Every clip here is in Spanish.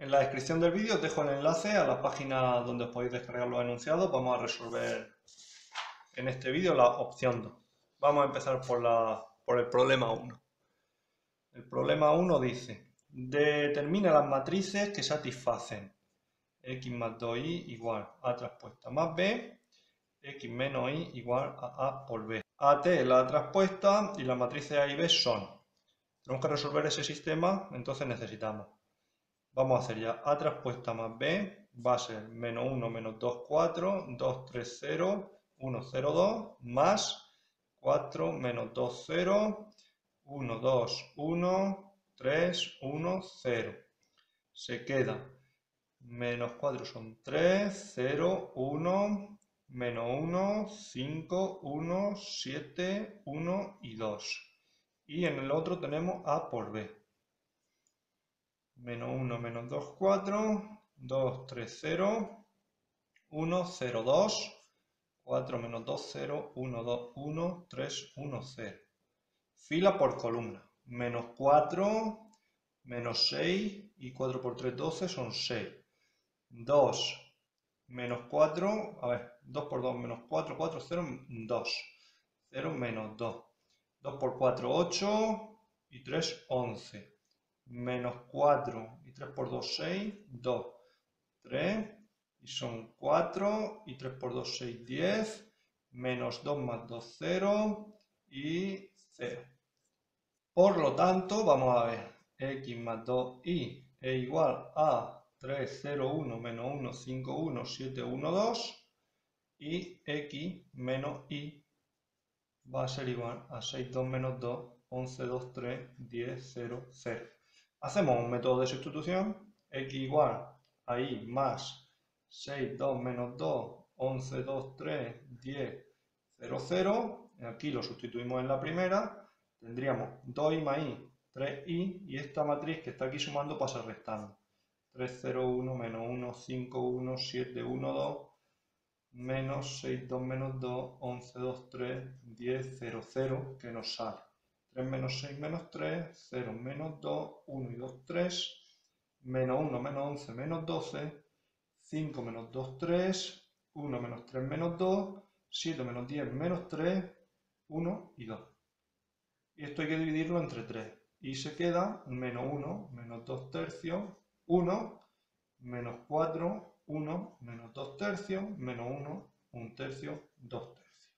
En la descripción del vídeo os dejo el enlace a la página donde os podéis descargar los enunciados. Vamos a resolver en este vídeo la opción 2. Vamos a empezar por, la, por el problema 1. El problema 1 dice, determina las matrices que satisfacen x más 2y igual a traspuesta más b, x menos y igual a a por b. AT es la traspuesta y las matrices A y B son. Tenemos que resolver ese sistema, entonces necesitamos Vamos a hacer ya A traspuesta más B. Va a ser menos 1, menos 2, 4, 2, 3, 0, 1, 0, 2, más 4, menos 2, 0, 1, 2, 1, 3, 1, 0. Se queda. Menos 4 son 3, 0, 1, menos 1, 5, 1, 7, 1 y 2. Y en el otro tenemos A por B menos 1, menos 2, 4, 2, 3, 0, 1, 0, 2, 4 menos 2, 0, 1, 2, 1, 3, 1, 0. Fila por columna. Menos 4, menos 6 y 4 por 3, 12 son 6. 2 menos 4, a ver, 2 por 2 menos 4, 4, 0, 2. 0 menos 2. 2 por 4, 8 y 3, 11 menos 4 y 3 por 2, 6, 2, 3 y son 4 y 3 por 2, 6, 10, menos 2 más 2, 0 y 0. Por lo tanto, vamos a ver, x más 2y es igual a 3, 0, 1, menos 1, 5, 1, 7, 1, 2 y x menos y va a ser igual a 6, 2 menos 2, 11, 2, 3, 10, 0, 0. Hacemos un método de sustitución, x igual a y más 6, 2 menos 2, 11, 2, 3, 10, 0, 0. Aquí lo sustituimos en la primera, tendríamos 2y más y, 3y, y esta matriz que está aquí sumando pasa restando. 3, 0, 1, menos 1, 5, 1, 7, 1, 2, menos 6, 2, menos 2, 11, 2, 3, 10, 0, 0, que nos sale. 3 menos 6 menos 3, 0 menos 2, 1 y 2, 3, menos 1 menos 11 menos 12, 5 menos 2, 3, 1 menos 3 menos 2, 7 menos 10 menos 3, 1 y 2. Y esto hay que dividirlo entre 3. Y se queda menos 1, menos 2 tercios, 1, menos 4, 1, menos 2 tercios, menos 1, 1 tercio, 2 tercios.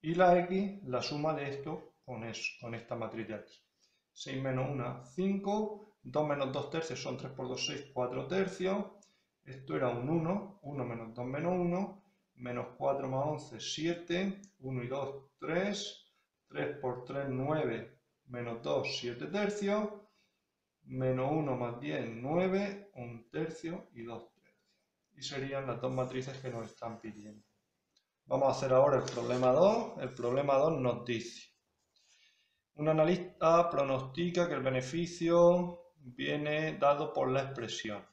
Y la x, la suma de esto, con, eso, con esta matriz de aquí. 6 menos 1, 5. 2 menos 2 tercios son 3 por 2, 6, 4 tercios. Esto era un 1. 1 menos 2 menos 1. Menos 4 más 11, 7. 1 y 2, 3. 3 por 3, 9. Menos 2, 7 tercios. Menos 1 más 10, 9. 1 tercio y 2 tercios. Y serían las dos matrices que nos están pidiendo. Vamos a hacer ahora el problema 2. El problema 2 nos dice un analista pronostica que el beneficio viene dado por la expresión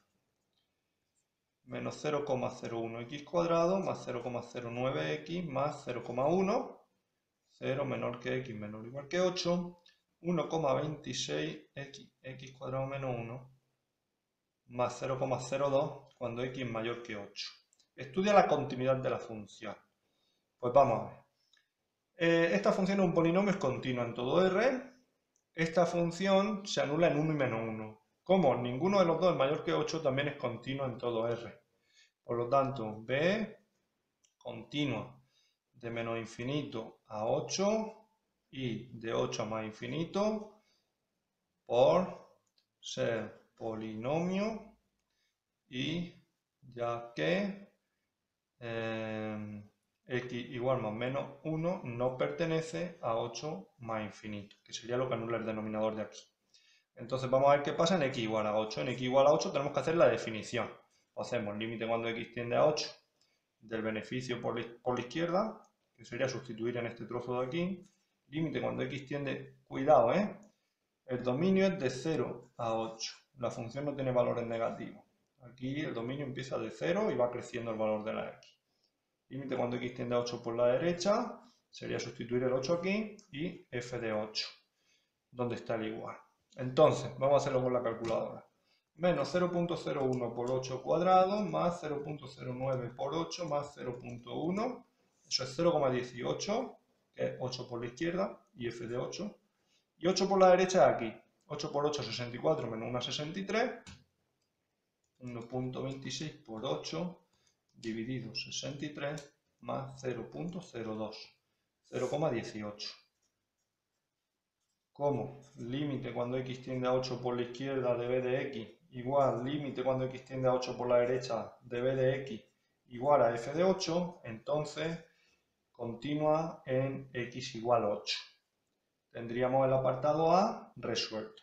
menos 0,01x cuadrado más 0,09x más 0,1, 0 menor que x menor o igual que 8, 1,26x x cuadrado menos 1 más 0,02 cuando x es mayor que 8. Estudia la continuidad de la función. Pues vamos a ver. Eh, esta función es un polinomio es continua en todo R. Esta función se anula en 1 y menos 1. Como ninguno de los dos es mayor que 8, también es continua en todo R. Por lo tanto, B continua de menos infinito a 8 y de 8 a más infinito por ser polinomio y ya que eh, x igual más menos 1 no pertenece a 8 más infinito, que sería lo que anula el denominador de aquí. Entonces vamos a ver qué pasa en x igual a 8. En x igual a 8 tenemos que hacer la definición. Hacemos límite cuando x tiende a 8 del beneficio por la, izquierda, que sería sustituir en este trozo de aquí. Límite cuando x tiende, cuidado, ¿eh? El dominio es de 0 a 8. La función no tiene valores negativos. Aquí el dominio empieza de 0 y va creciendo el valor de la x. Límite cuando x tiende a 8 por la derecha, sería sustituir el 8 aquí y f de 8, donde está el igual. Entonces, vamos a hacerlo con la calculadora. menos 0.01 por 8 cuadrado más 0.09 por 8 más 0.1. Eso es 0,18, que es 8 por la izquierda y f de 8. Y 8 por la derecha aquí. 8 por 8, 64 menos 1, 63. 1.26 por 8 dividido 63 más 0.02. 0,18. Como límite cuando x tiende a 8 por la izquierda de b de x igual límite cuando x tiende a 8 por la derecha de b de x igual a f de 8, entonces continúa en x igual 8. Tendríamos el apartado A resuelto.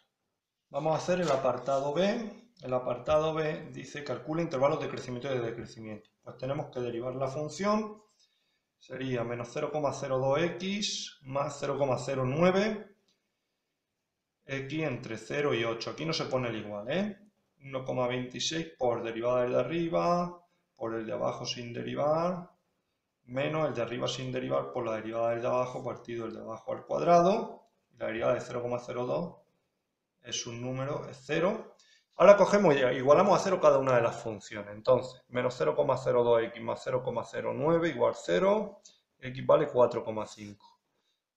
Vamos a hacer el apartado B. El apartado B dice calcula intervalos de crecimiento y de decrecimiento. Pues tenemos que derivar la función. Sería menos 0,02x más 0,09 x entre 0 y 8. Aquí no se pone el igual, ¿eh? 1,26 por derivada del de arriba, por el de abajo sin derivar, menos el de arriba sin derivar por la derivada del de abajo partido el de abajo al cuadrado. la derivada de 0,02 es un número, es 0. Ahora cogemos y igualamos a 0 cada una de las funciones. Entonces, menos 0,02x más 0,09 igual 0, x vale 4,5.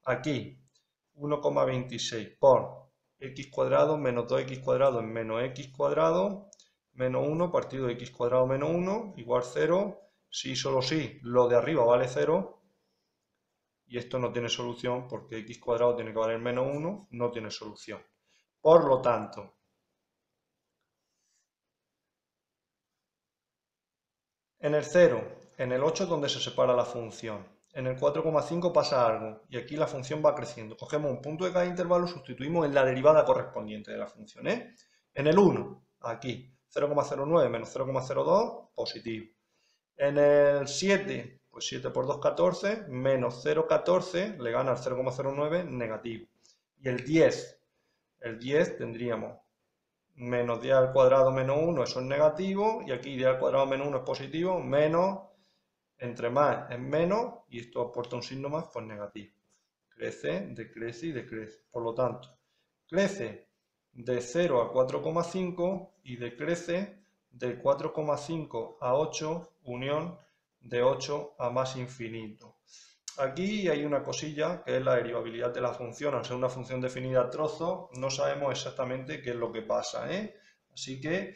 Aquí, 1,26 por x cuadrado menos 2x cuadrado es menos x cuadrado menos 1 partido de x cuadrado menos 1 igual 0. Si solo si lo de arriba vale 0 y esto no tiene solución porque x cuadrado tiene que valer menos 1, no tiene solución. Por lo tanto, en el 0, en el 8 es donde se separa la función en el 4,5 pasa algo y aquí la función va creciendo. Cogemos un punto de cada intervalo, sustituimos en la derivada correspondiente de la función. ¿eh? En el 1, aquí, 0,09 menos 0,02, positivo. En el 7, pues 7 por 2, 14, menos 0,14 le gana al 0,09, negativo. Y el 10, el 10 tendríamos menos 10 al cuadrado menos 1, eso es negativo, y aquí 10 al cuadrado menos 1 es positivo, menos entre más es menos y esto aporta un signo más, pues negativo. Crece, decrece y decrece. Por lo tanto, crece de 0 a 4,5 y decrece de 4,5 a 8, unión de 8 a más infinito. Aquí hay una cosilla que es la derivabilidad de la función. Al ser una función definida a trozos, no sabemos exactamente qué es lo que pasa. ¿eh? Así que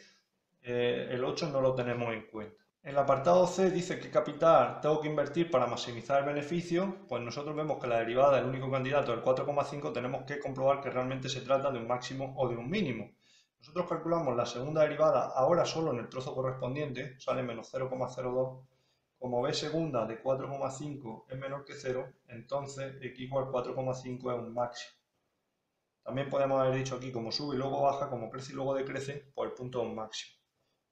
eh, el 8 no lo tenemos en cuenta. El apartado C dice que capital tengo que invertir para maximizar el beneficio, pues nosotros vemos que la derivada del único candidato del 4,5 tenemos que comprobar que realmente se trata de un máximo o de un mínimo. Nosotros calculamos la segunda derivada ahora solo en el trozo correspondiente, sale menos 0,02. Como b segunda de 4,5 es menor que 0, entonces x igual 4,5 es un máximo. También podemos haber dicho aquí como sube y luego baja, como crece y luego decrece, pues el punto es un máximo.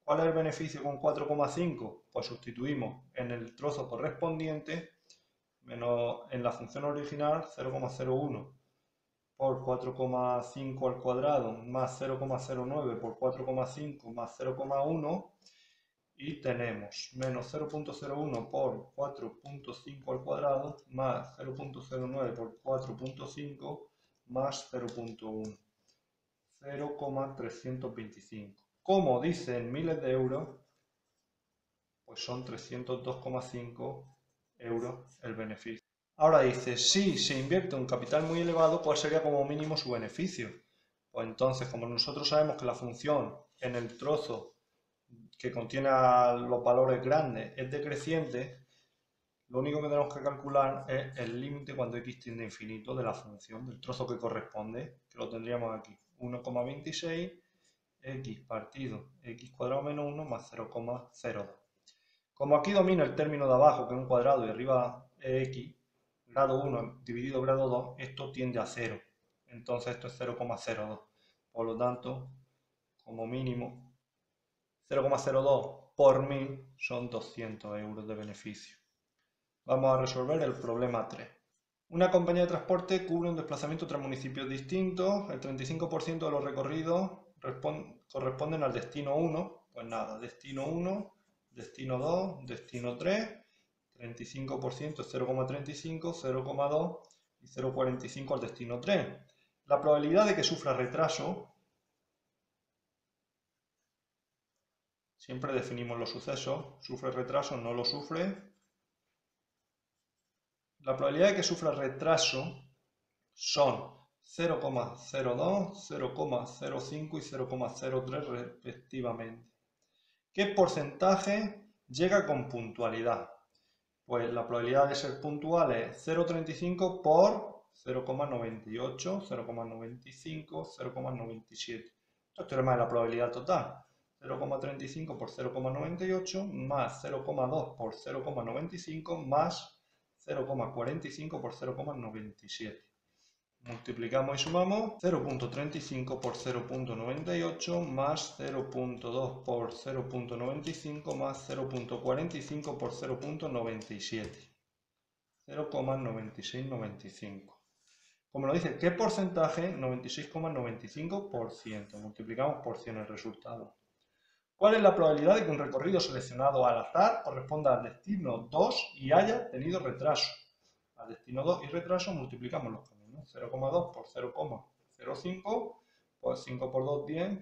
¿Cuál es el beneficio con 4,5? Pues sustituimos en el trozo correspondiente menos en la función original 0,01 por 4,5 al cuadrado más 0,09 por 4,5 más 0,1 y tenemos menos 0.01 por 4.5 al cuadrado más 0.09 por 4.5 más 0.1 0,325 como dicen miles de euros, pues son 302,5 euros el beneficio. Ahora dice, si se invierte un capital muy elevado, ¿cuál sería como mínimo su beneficio? Pues entonces, como nosotros sabemos que la función en el trozo que contiene los valores grandes es decreciente, lo único que tenemos que calcular es el límite cuando x tiende a infinito de la función, del trozo que corresponde, que lo tendríamos aquí, 1,26 x partido x cuadrado menos 1 más 0,02. Como aquí domina el término de abajo, que es un cuadrado, y arriba es x, grado 1 dividido grado 2, esto tiende a 0. Entonces esto es 0,02. Por lo tanto, como mínimo, 0,02 por 1000 son 200 euros de beneficio. Vamos a resolver el problema 3. Una compañía de transporte cubre un desplazamiento entre municipios distintos. El 35% de los recorridos corresponden al destino 1, pues nada, destino 1, destino 2, destino 3, 35% es 0,35, 0,2 y 0,45 al destino 3. La probabilidad de que sufra retraso Siempre definimos los sucesos. Sufre retraso, no lo sufre. La probabilidad de que sufra retraso son 0,02, 0,05 y 0,03 respectivamente. ¿Qué porcentaje llega con puntualidad? Pues la probabilidad de ser puntual es 0,35 por 0,98, 0,95, 0,97. Esto es teorema de la probabilidad total. 0,35 por 0,98 más 0,2 por 0,95 más 0,45 por 0,97. Multiplicamos y sumamos 0.35 por 0.98 más 0.2 por 0.95 más 0.45 por 0.97. 0,9695. Como lo dice, ¿qué porcentaje? 96,95%. Multiplicamos por 100 el resultado. ¿Cuál es la probabilidad de que un recorrido seleccionado al azar corresponda al destino 2 y haya tenido retraso? Al destino 2 y retraso multiplicamos los caminos. 0,2 por 0,05, pues 5 por 2, 10,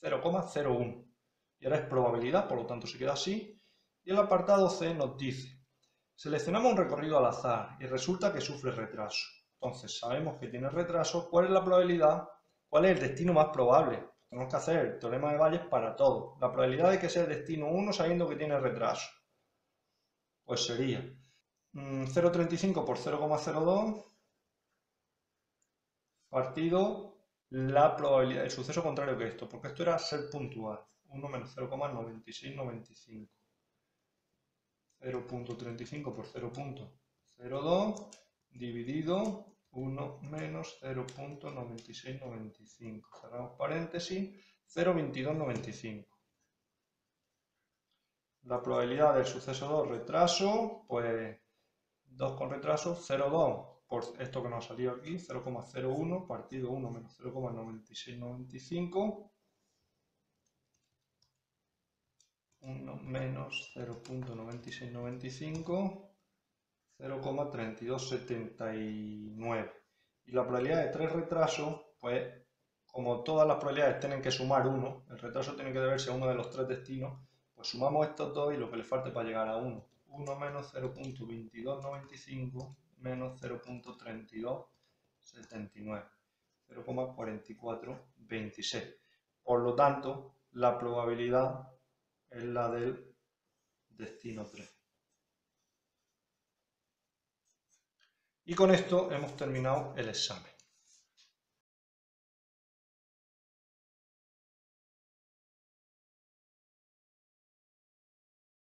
0,01. Y ahora es probabilidad, por lo tanto se queda así. Y el apartado C nos dice, seleccionamos un recorrido al azar y resulta que sufre retraso. Entonces sabemos que tiene retraso, ¿cuál es la probabilidad? ¿Cuál es el destino más probable? Tenemos que hacer el teorema de Bayes para todo. La probabilidad de que sea el destino 1 sabiendo que tiene retraso. Pues sería 0,35 mm, por 0,02 partido la probabilidad, el suceso contrario que esto, porque esto era ser puntual. 1 menos 0,9695. 0.35 por 0.02 dividido 1 menos 0.9695. Cerramos paréntesis, 0.2295. La probabilidad del suceso 2 retraso, pues 2 con retraso, 0,2 por esto que nos ha salido aquí, 0,01 partido 1 menos 0,9695. 1 menos 0.9695 0,3279. Y la probabilidad de tres retrasos, pues como todas las probabilidades tienen que sumar uno, el retraso tiene que deberse a uno de los tres destinos, pues sumamos estos dos y lo que le falte para llegar a 1. 1 menos 0.2295 menos 0.3279. 0,4426. Por lo tanto, la probabilidad es la del destino 3. Y con esto hemos terminado el examen.